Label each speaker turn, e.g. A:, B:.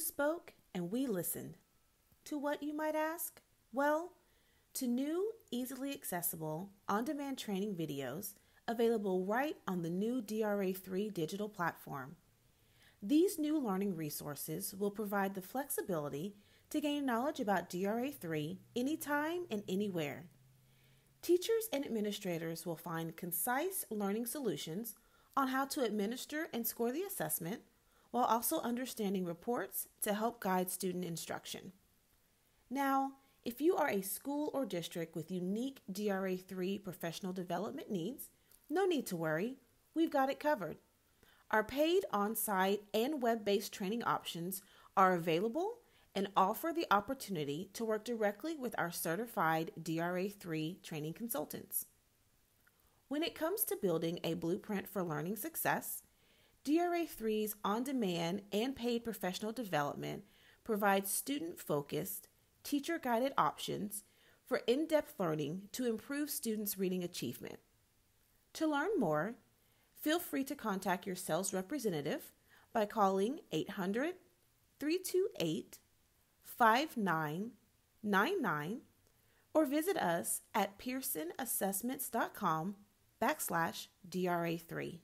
A: spoke and we listened. To what, you might ask? Well, to new, easily accessible, on demand training videos available right on the new DRA3 digital platform. These new learning resources will provide the flexibility to gain knowledge about DRA3 anytime and anywhere. Teachers and administrators will find concise learning solutions on how to administer and score the assessment while also understanding reports to help guide student instruction. Now, if you are a school or district with unique DRA3 professional development needs, no need to worry, we've got it covered. Our paid on site and web based training options are available and offer the opportunity to work directly with our certified DRA3 training consultants. When it comes to building a blueprint for learning success, DRA3's on demand and paid professional development provides student focused, teacher guided options for in depth learning to improve students' reading achievement. To learn more, feel free to contact your sales representative by calling 800 328 5999 or visit us at pearsonassessments.com backslash DRA3.